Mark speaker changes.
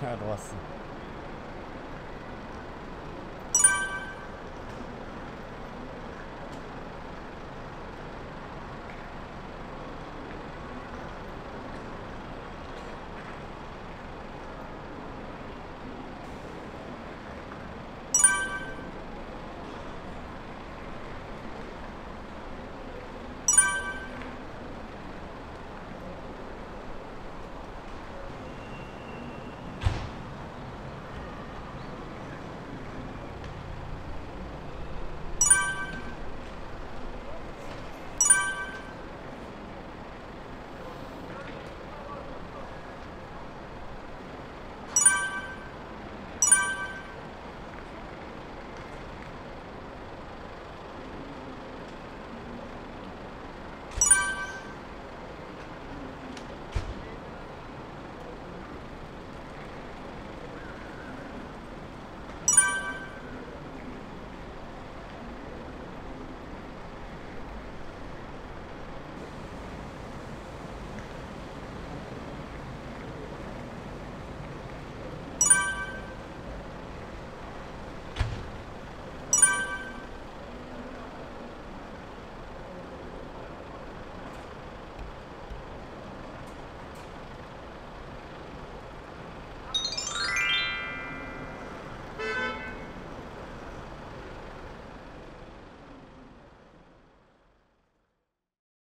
Speaker 1: 看看多